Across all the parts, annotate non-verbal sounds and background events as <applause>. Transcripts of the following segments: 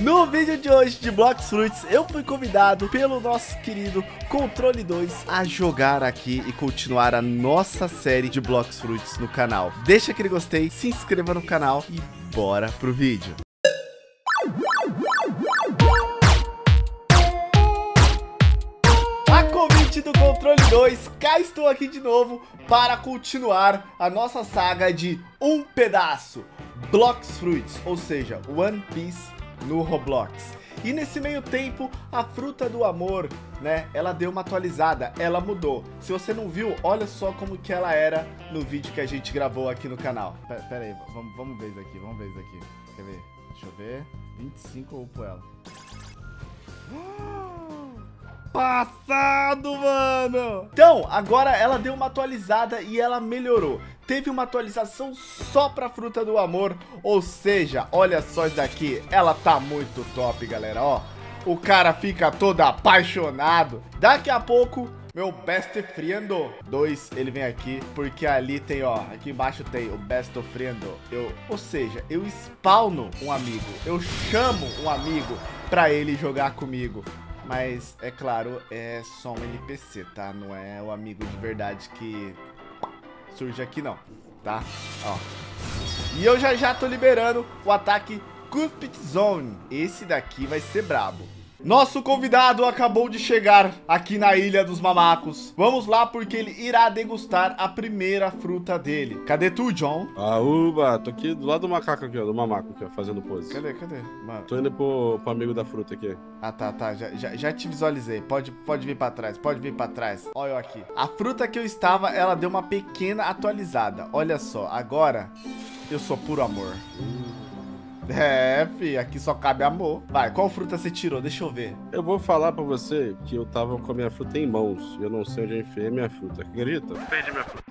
No vídeo de hoje de Blocks Fruits, eu fui convidado pelo nosso querido Controle 2 a jogar aqui e continuar a nossa série de Blocks Fruits no canal. Deixa aquele gostei, se inscreva no canal e bora pro vídeo. A convite do Controle 2, cá estou aqui de novo para continuar a nossa saga de um pedaço. Blocks Fruits, ou seja, One Piece no Roblox. E nesse meio tempo, a fruta do amor, né, ela deu uma atualizada, ela mudou. Se você não viu, olha só como que ela era no vídeo que a gente gravou aqui no canal. Pera, pera aí, vamos, vamos ver isso aqui, vamos ver isso aqui. Quer ver? Deixa eu ver. 25 ou ela. <gasps> Passado, mano! Então, agora ela deu uma atualizada e ela melhorou. Teve uma atualização só pra fruta do amor, ou seja, olha só isso daqui. Ela tá muito top, galera, ó. O cara fica todo apaixonado. Daqui a pouco, meu best friend 2, ele vem aqui, porque ali tem, ó, aqui embaixo tem o best friend. Eu, ou seja, eu spawno um amigo, eu chamo um amigo pra ele jogar comigo. Mas, é claro, é só um NPC, tá? Não é o amigo de verdade que surge aqui, não, tá? Ó. E eu já já tô liberando o ataque Cupid Zone. Esse daqui vai ser brabo. Nosso convidado acabou de chegar aqui na Ilha dos Mamacos. Vamos lá porque ele irá degustar a primeira fruta dele. Cadê tu, John? Ah, uba, tô aqui do lado do macaco aqui, ó, do mamaco aqui, ó, fazendo pose. Cadê, cadê? Mano. Tô indo pro, pro amigo da fruta aqui. Ah, tá, tá. Já, já, já te visualizei. Pode, pode vir pra trás, pode vir pra trás. Olha eu aqui. A fruta que eu estava, ela deu uma pequena atualizada. Olha só, agora eu sou puro amor. <laughs> É, fi, aqui só cabe amor. Vai, qual fruta você tirou? Deixa eu ver. Eu vou falar pra você que eu tava com a minha fruta em mãos. E eu não sei onde eu enfiei minha fruta. Acredita? Perdi minha fruta.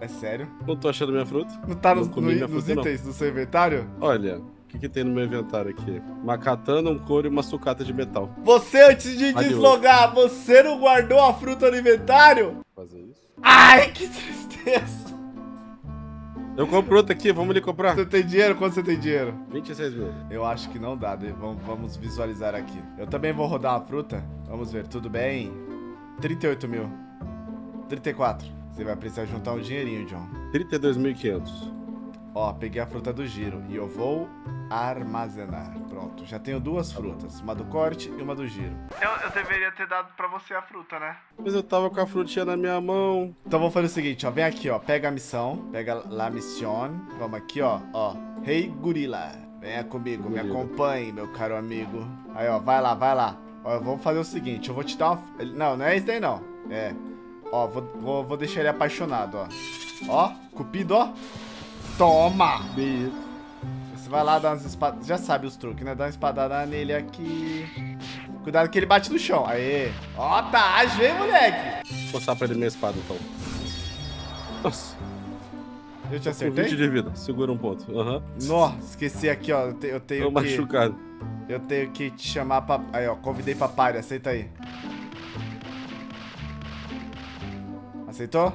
É sério? Não tô achando minha fruta. Não tá nos, Não comi no- minha nos fruta, não. itens do seu inventário? Olha, o que, que tem no meu inventário aqui? Uma katana, um couro e uma sucata de metal. Você, antes de Adiós. deslogar, você não guardou a fruta no inventário? Fazer isso. Ai, que tristeza. Eu compro outra aqui, vamos ali comprar. Você tem dinheiro? Quanto você tem dinheiro? 26 mil. Eu acho que não dá, vamos, vamos visualizar aqui. Eu também vou rodar a fruta. Vamos ver, tudo bem? 38 mil. 34. Você vai precisar juntar um dinheirinho, John. 32.500. Ó, peguei a fruta do giro e eu vou armazenar. Pronto, já tenho duas frutas. Uma do corte e uma do giro. Eu, eu deveria ter dado pra você a fruta, né? Mas eu tava com a frutinha na minha mão. Então vamos fazer o seguinte, ó. Vem aqui, ó. Pega a missão. Pega la mission. Vamos aqui, ó. Ó. Rei Gorila. Venha comigo, me Gorila. acompanhe, meu caro amigo. Aí, ó. Vai lá, vai lá. Ó, eu vou fazer o seguinte. Eu vou te dar uma... Não, não é isso daí, não. É. Ó, vou, vou, vou deixar ele apaixonado, ó. Ó, cupido, ó. Toma! Be- Você vai lá dar umas espadas. Já sabe os truques, né? Dá uma espadada nele aqui. Cuidado que ele bate no chão. Aê. Ó, tá ágil, hein, moleque? Vou mostrar pra ele minha espada, então. Nossa, Eu te com 20 acertei? de vida. Segura um ponto. Aham. Nossa, esqueci aqui, ó. Eu, te- eu Tô tenho que... machucado. Eu tenho que te chamar pra... Aí, ó. Convidei pra party. Aceita aí. Aceitou?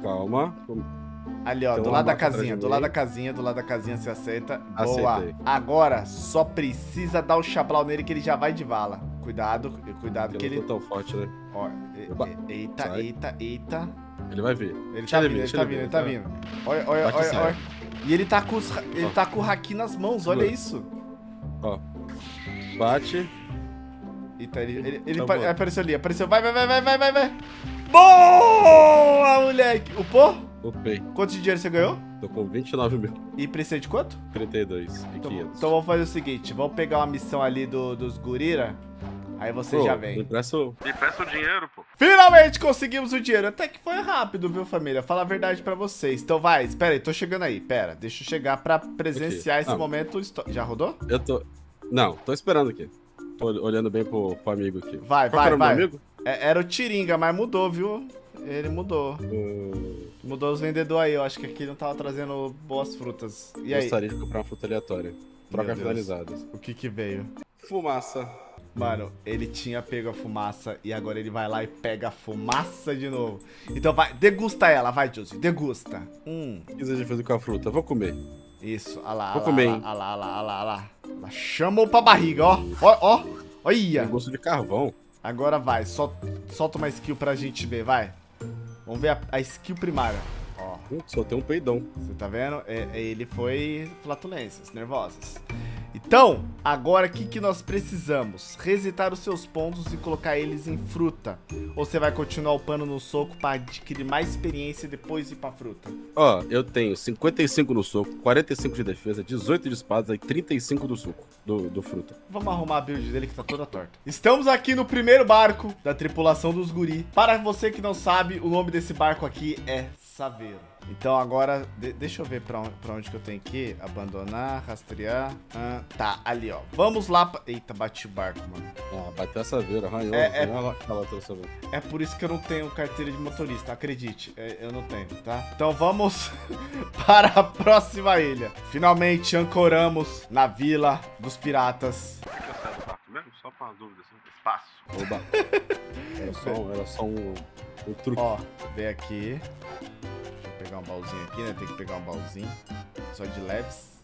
Calma. Ali, ó. Tem do lado da casinha. Do lado da casinha. Do lado da casinha você aceita. Boa. Aceitei. Agora, só precisa dar o chablau nele que ele já vai de vala. Cuidado. Cuidado que Eu não ele... tô tão forte, né? Ó, e- e- eita, Sai. eita, eita. Ele vai vir. Ele tá ele vindo, vir, ele tá ele vindo, ele tá tá? vindo. Olha, olha, olha, olha. E ele tá com os, ele Ó. tá com o haki nas mãos, olha isso. Ó. Bate. Eita, ele, ele, ele Tá apareceu ali, apareceu. Vai, vai, vai, vai, vai, vai, vai. Boa, moleque. Upou? Upei. Quanto de dinheiro você ganhou? Tô com 29 mil. E precisa de quanto? 32 e Então, 500. então vamos fazer o seguinte, vamos pegar uma missão ali do, dos Gurira, aí você Pô, já Me vem. empresta o... Me o dinheiro, pô. Finalmente conseguimos o dinheiro. Até que foi rápido, viu, família? Falar a verdade pra vocês. Então vai, espera aí, tô chegando aí. Pera, deixa eu chegar pra presenciar Aqui. esse Ah. momento. Já rodou? Eu tô... Não, tô esperando aqui. Tô olhando bem pro, pro amigo aqui. Vai, Qual vai, era o meu vai. amigo? É, era o Tiringa, mas mudou, viu? Ele mudou. Hum, Mudou os vendedores aí. Eu acho que aqui não tava trazendo boas frutas. E aí? gostaria de comprar uma fruta aleatória. Troca finalizada. O que que veio? Fumaça. Mano, ele tinha pego a fumaça e agora ele vai lá e pega a fumaça de novo. Então vai, degusta ela, vai, Josie, degusta. Hum, O que você fazer com a fruta? Vou comer. Isso, olha lá, Vou comer, lá, hein? olha lá, olha lá, olha lá, lá. Ela chamou pra barriga, ó. Ó, ó. Olha. Tem gosto de carvão. Agora vai, sol, solta uma skill pra gente ver, vai. Vamos ver a, a skill primária. Ó, Só tem um peidão. você tá vendo? É, é, ele foi flatulências nervosas. Então, agora o que, que nós precisamos? Resetar os seus pontos e colocar eles em fruta. Ou você vai continuar upando no soco pra adquirir mais experiência e depois ir pra fruta? Ó, eu tenho 55 no soco, 45 de defesa, 18 de espada e 35 do suco, do, do fruta. Vamos arrumar a build dele que tá toda torta. Estamos aqui no primeiro barco da tripulação dos guri. Para você que não sabe, o nome desse barco aqui é Saveiro. Então agora, de- deixa eu ver pra onde, pra onde que eu tenho que ir. Abandonar, rastrear. Ah, tá, ali ó. Vamos lá. Pra... Eita, bati o barco, mano. Ah, bateu a saveira, arranhou. É, é- arranhou a lateral da saveira. É por isso que eu não tenho carteira de motorista, acredite. é, eu não tenho, tá? Então vamos <laughs> para a próxima ilha. Finalmente ancoramos na vila dos piratas. Mesmo? Só pra dúvida, assim. Espaço. Oba. Era <laughs> só, era só um, um truque. Ó, vem aqui. Deixa eu pegar um baúzinho aqui, né? Tem que pegar um baúzinho. Só de leves.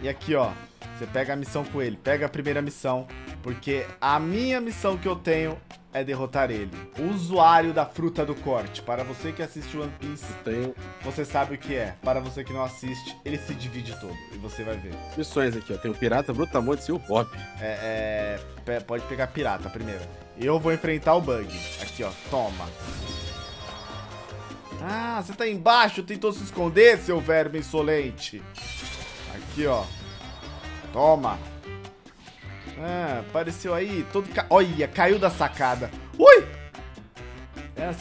E aqui, ó. Você pega a missão com ele. Pega a primeira missão. Porque a minha missão que eu tenho é derrotar ele. O usuário da fruta do corte. Para você que assiste One Piece, Tenho você sabe o que é. Para você que não assiste, ele se divide todo. E você vai ver. missões aqui, ó. Tem o Pirata, Brutamontes e o Bob. É, é, pode pegar pirata primeiro. Eu vou enfrentar o bug. Aqui, ó. Toma. Ah, você tá embaixo, tentou se esconder, seu verme insolente. Aqui, ó. Toma. Ah, apareceu aí, todo... Ca... Olha, caiu da sacada. Ui!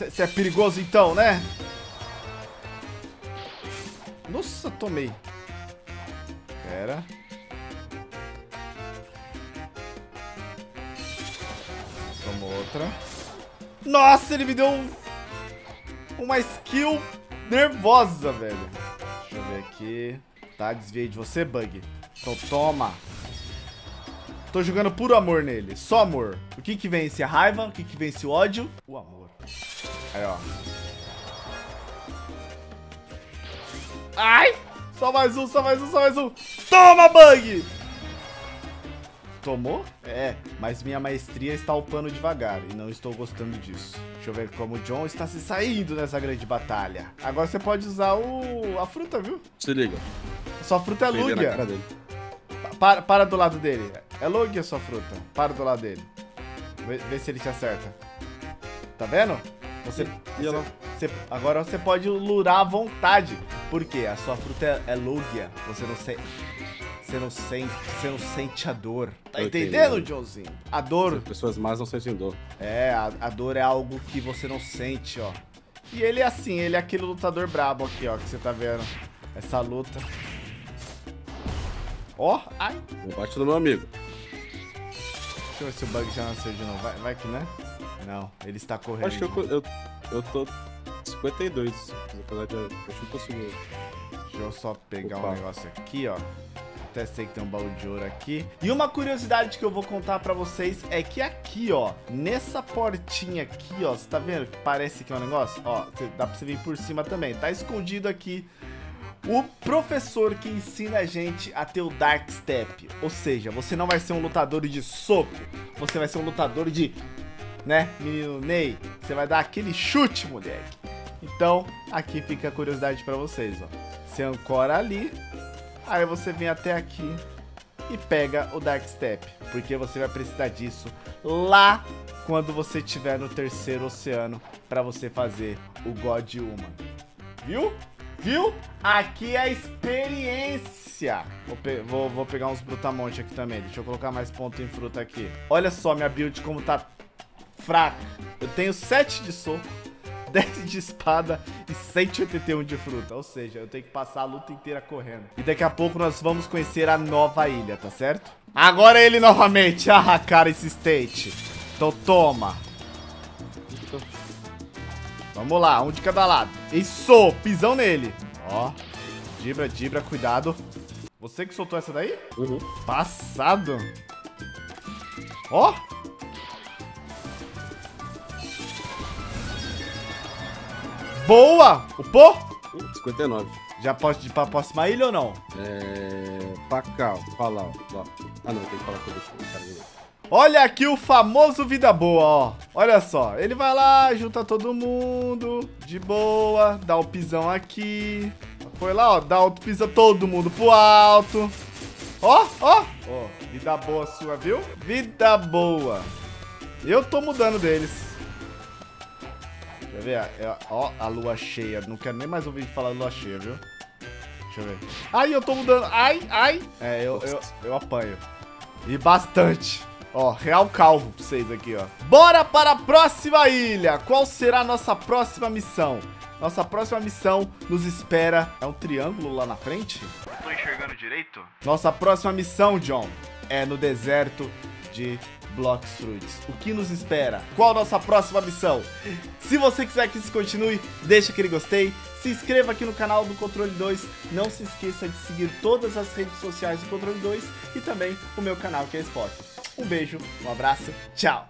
Você é perigoso então, né? Nossa, tomei. Pera. Tomou outra. Nossa, ele me deu um- uma skill nervosa, velho. Deixa eu ver aqui. Tá, desviei de você, Bug. Então toma. Tô jogando puro amor nele. Só amor. O que que vence? A raiva? O que que vence o ódio? O amor. Aí, ó. Ai! Só mais um, só mais um, só mais um. Toma, Bug! Tomou? É, mas minha maestria está upando devagar e não estou gostando disso. Deixa eu ver como o John está se saindo nessa grande batalha. Agora você pode usar o... a fruta, viu? Se liga. Sua fruta é Lugia. Para, para do lado dele. É Lugia sua fruta. Para do lado dele. Vê, vê se ele te acerta. Tá vendo? Você, ela- você- agora você pode lurar à vontade. Por quê? A sua fruta é, é Lugia. Você não sente... Você não sente, você não sente a dor. Tá Tô entendendo. Joãozinho? A dor Pessoas más não sentem dor. é, a, a dor é algo que você não sente, ó. E ele é assim, ele é aquele lutador brabo aqui, ó, que você tá vendo. Essa luta. Ó, ai. Não bate no meu amigo. Deixa eu ver se o bug já nasceu de novo. Vai, vai que né? Não, ele está correndo. Acho que eu, eu, eu tô 52. Apesar de eu acho que eu consegui. Deixa eu só pegar um Opa. negócio aqui, ó. Até sei que tem um baú de ouro aqui. E uma curiosidade que eu vou contar pra vocês é que aqui, ó, nessa portinha aqui, ó, você tá vendo que parece que é um negócio? Ó, dá pra você vir por cima também. Tá escondido aqui o professor que ensina a gente a ter o Dark Step. Ou seja, você não vai ser um lutador de soco, você vai ser um lutador de, né, menino Ney, você vai dar aquele chute, moleque. Então, aqui fica a curiosidade pra vocês, ó. Você ancora ali, aí você vem até aqui e pega o Dark Step, porque você vai precisar disso lá quando você estiver no terceiro oceano pra você fazer o God Human. Viu? Viu? Aqui é a experiência. Vou, pe- vou- vou pegar uns brutamonte aqui também. Deixa eu colocar mais ponto em fruta aqui. Olha só minha build como tá fraca. Eu tenho 7 de soco, <laughs> 10 de espada e 181 de fruta. Ou seja, eu tenho que passar a luta inteira correndo. E daqui a pouco nós vamos conhecer a nova ilha, tá certo? Agora ele novamente. <laughs> Ah, cara insistente. Então toma. Vamos lá, um de cada lado. Isso, pisão nele. Ó, dibra, dibra, cuidado. Você que soltou essa daí? Uhum. Passado. Ó. Boa. Upou? Uh, 59. Já pode ir pra próxima ilha ou não? É. Pra cá, pra lá, ó. Ah, não, tem que falar com o Olha aqui o famoso vida boa, ó. Olha só, ele vai lá, junta todo mundo, de boa, dá o pisão aqui. Foi lá, ó, dá o pisão todo mundo pro alto. Ó, ó, ó, vida boa sua, viu? Vida boa. Eu tô mudando deles. Quer ver? É, ó, a lua cheia. Não quero nem mais ouvir falar lua cheia, viu? Deixa eu ver. Ai, eu tô mudando. Ai, ai. É, eu, eu, eu apanho. E bastante. Ó, real calvo pra vocês aqui, ó. Bora para a próxima ilha. Qual será a nossa próxima missão? Nossa próxima missão nos espera... É um triângulo lá na frente? Tô enxergando direito? Nossa próxima missão, John, é no deserto de Blocks Fruits. O que nos espera? Qual a nossa próxima missão? Se você quiser que isso continue, deixa aquele gostei. Se inscreva aqui no canal do Controle 2. Não se esqueça de seguir todas as redes sociais do Controle 2 e também o meu canal que é Spot. Um beijo, um abraço, tchau!